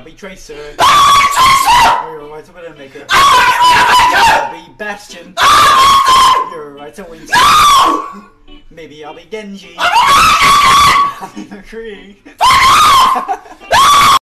I'll be Tracer. You're a right to Widowmaker. I'll be Bastion. You're a right to Maybe I'll be Genji. I'll be McCree.